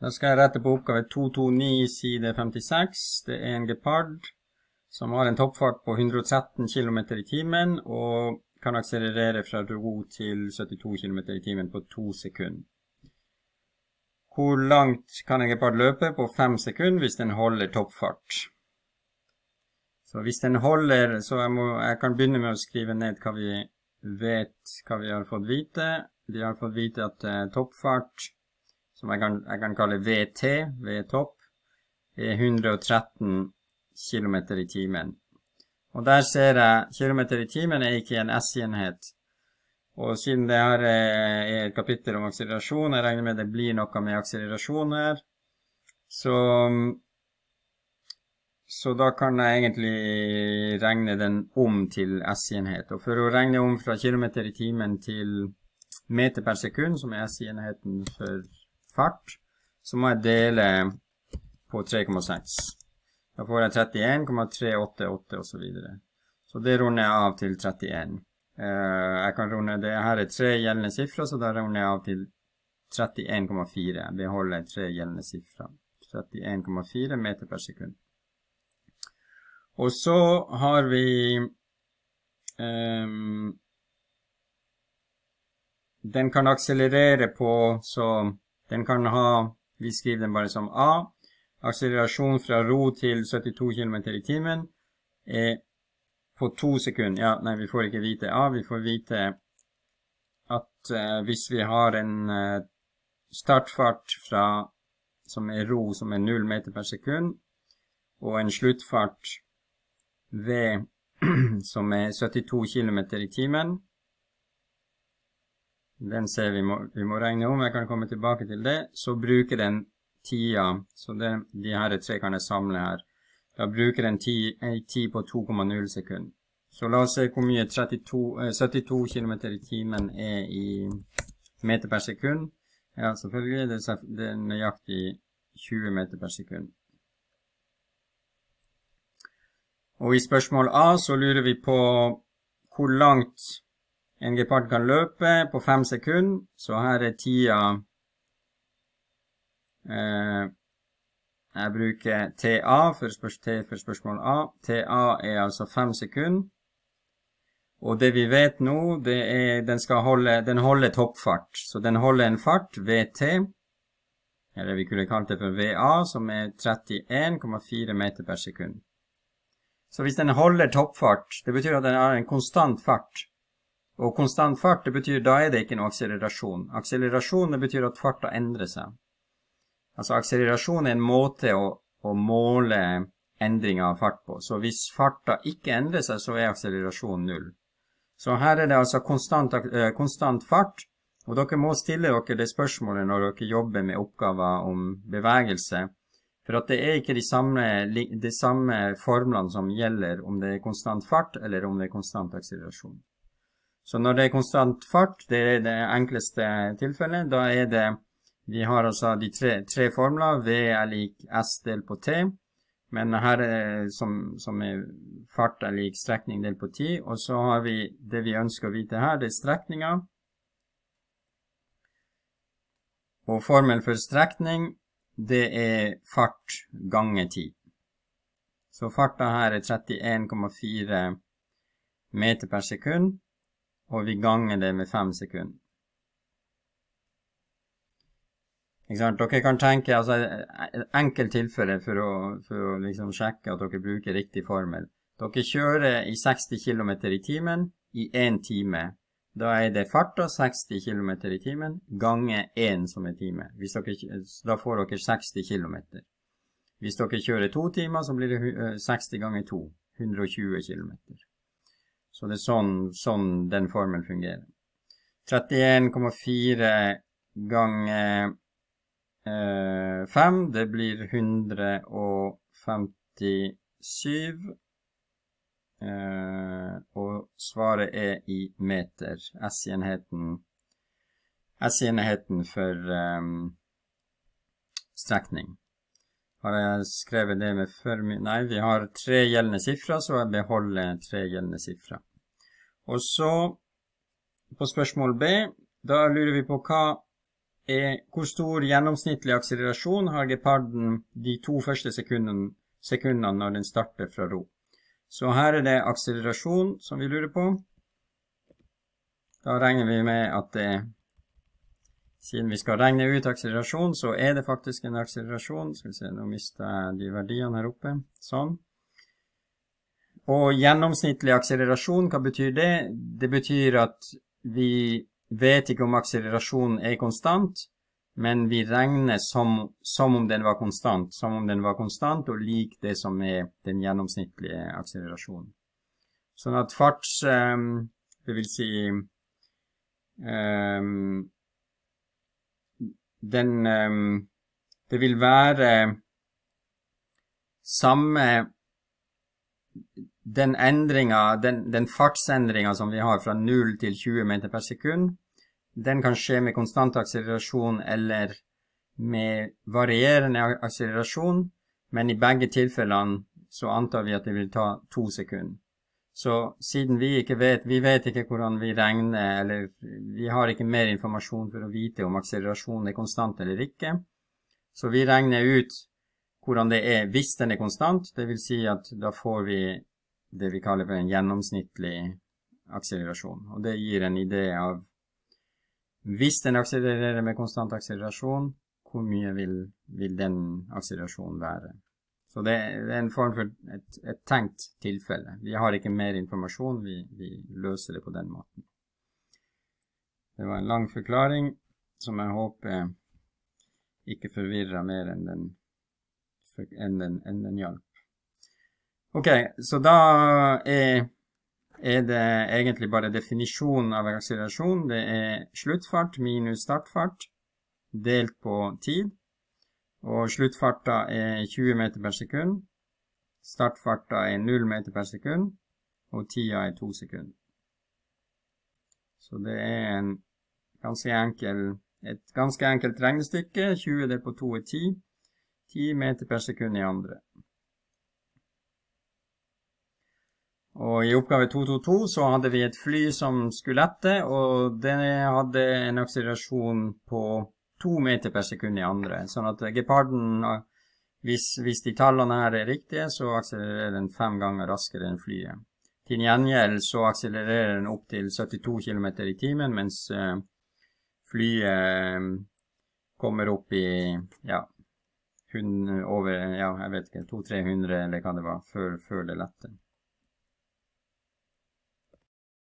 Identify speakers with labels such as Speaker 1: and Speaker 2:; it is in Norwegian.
Speaker 1: Da skal jeg rette på oppgave 229 side 56. Det er en gepard som har en toppfart på 113 km i timen og kan akselerere fra ro til 72 km i timen på to sekunder. Hvor langt kan en gepard løpe på fem sekunder hvis den holder toppfart? Så hvis den holder, så jeg, må, jeg kan begynne med å skrive ned hva vi vet, hva vi har fått vite. Vi har fått vite at eh, toppfart, som jeg kan, jeg kan, kalle VT, ved topp, er 113 km i timen. Og der ser jeg kilometer i timen er ikke en S-enhet. Og siden det her er et kapittel om akselerasjon, jeg regner med det blir noe med akselerasjon her, så så da kan jeg egentlig regne den om til S-enhet. Og for å regne om fra kilometer i timen til meter per sekund, som er S-enheten for fart, så må jeg dele på 3,6. Da får jeg 31,388 og Så, videre. så det runder jeg av til 31. Uh, jeg kan runde, det her er tre gjeldende sifre, så da runder jeg av til 31,4. Jeg beholder tre gjeldende sifre. 31,4 meter per sekund. Og så har vi um, Den kan akselerere på Så den kan ha Vi skriver den bare som A. Akselerasjon fra ro til 72 km i timen er på to sekunder. Ja, nei, vi får ikke vite A. Vi får vite at uh, hvis vi har en uh, startfart fra, som er ro, som er 0 meter per sekund, og en sluttfart V som er 72 km i timen. Den ser vi må, vi må regne om, jeg kan komme tilbake til det. Så bruker den tida, så det, de her tre kan jeg samle her. Da bruker den tid, tid på 2,0 sekund. Så la oss se hvor mye 32, eh, 72 km i timen er i meter per sekund. Ja, selvfølgelig, er, det er nøyaktig 20 meter per sekund. Og i spørsmål A så lurer vi på hvor langt en gepard kan løpe på fem sekunder. Så her er tida eh, Jeg bruker TA for, spørs T for spørsmål A. TA er altså fem sekunder. Og det vi vet nå, det er den skal holde, den holder toppfart. Så den holder en fart, VT, eller vi kunne kalt det for VA, som er 31,4 meter per sekund. Så hvis den holder toppfart, det betyr at den har en konstant fart. Og konstant fart, det betyr da er det ikke noe akselerasjon. Akselerasjon, det betyr at farta endrer seg. Altså akselerasjon er en måte å, å måle endring av fart på. Så hvis farta ikke endrer seg, så er akselerasjon null. Så her er det altså konstant, uh, konstant fart, og dere må stille dere det spørsmålet når dere jobber med oppgaver om bevegelse. For at det er ikke de samme, de samme formlene som gjelder om det er konstant fart eller om det er konstant akselerasjon. Så når det er konstant fart, det er det enkleste tilfellet, da er det Vi har altså de tre, tre formler. V er lik S delt på T. Men her er som, som er fart er lik strekning delt på tid. Og så har vi det vi ønsker å vite her, det er strekninga. Og formelen for strekning det er fart ganger tid. Så farta her er 31,4 meter per sekund, og vi ganger det med fem sekunder. Dere kan tenke altså, et enkelt tilfelle for å, for å liksom sjekke at dere bruker riktig formel. Dere kjører i 60 km i timen i én time da er det farta 60 km i timen ganger 1 som er time. Dere, da får dere 60 km. Hvis dere kjører to timer, så blir det 60 eh, ganger 2. 120 km. Så det er sånn, sånn den formelen fungerer. 31,4 ganger eh, 5, det blir 157. Eh, og svaret er i meter. S-enheten S-enheten for um, strekning. Har jeg skrevet det med for mye Nei, vi har tre gjeldende sifre, så jeg beholder tre gjeldende sifre. Og så, på spørsmål B, da lurer vi på hva er hvor stor gjennomsnittlig akselerasjon har geparden de to første sekundene, sekundene når den starter fra ro. Så her er det akselerasjon som vi lurer på. Da regner vi med at det siden vi skal regne ut akselerasjon, så er det faktisk en akselerasjon. Skal vi se, nå mister jeg de verdiene her oppe. Sånn. Og gjennomsnittlig akselerasjon, hva betyr det? Det betyr at vi vet ikke om akselerasjonen er konstant, men vi regner som, som, om den var konstant, som om den var konstant og lik det som er den gjennomsnittlige akselerasjonen. Sånn at farts, um, det vil si um, den um, Det vil være samme Den endringa, den, den fartsendringa som vi har fra 0 til 20 meter per sekund, den kan skje med konstant akselerasjon eller med varierende akselerasjon, men i begge tilfellene så antar vi at det vil ta to sekunder. Så siden vi ikke vet Vi vet ikke hvordan vi regner, eller vi har ikke mer informasjon for å vite om akselerasjonen er konstant eller ikke. Så vi regner ut hvordan det er hvis den er konstant. Det vil si at da får vi det vi kaller for en gjennomsnittlig akselerasjon. Og det gir en idé av hvis den akselererer med konstant akselerasjon, hvor mye vil, vil den akselerasjonen være? Så det er en form for et, et tenkt tilfelle. Vi har ikke mer informasjon, vi, vi, løser det på den måten. Det var en lang forklaring som jeg håper ikke forvirrer mer enn den, enn den, enn den hjalp. Ok, så da er, er, det egentlig bare definisjonen av akselerasjon. Det er sluttfart minus startfart delt på tid. Og sluttfarta er 20 meter per sekund. Startfarta er 0 meter per sekund. Og tida er 2 sekunder. Så det er en ganske enkel, et ganske enkelt regnestykke. 20 delt på 2 er 10. 10 meter per sekund i andre. Og i oppgave 222 så hadde vi et fly som skulle lette, og det hadde en akselerasjon på to meter per sekund i andre. Sånn at geparden, hvis, hvis de tallene her er riktige, så akselererer den fem ganger raskere enn flyet. Til gjengjeld så akselererer den opp til 72 km i timen, mens uh, flyet um, kommer opp i ja, hun, over ja, jeg vet ikke, 200-300 eller hva det var, før, før det lette.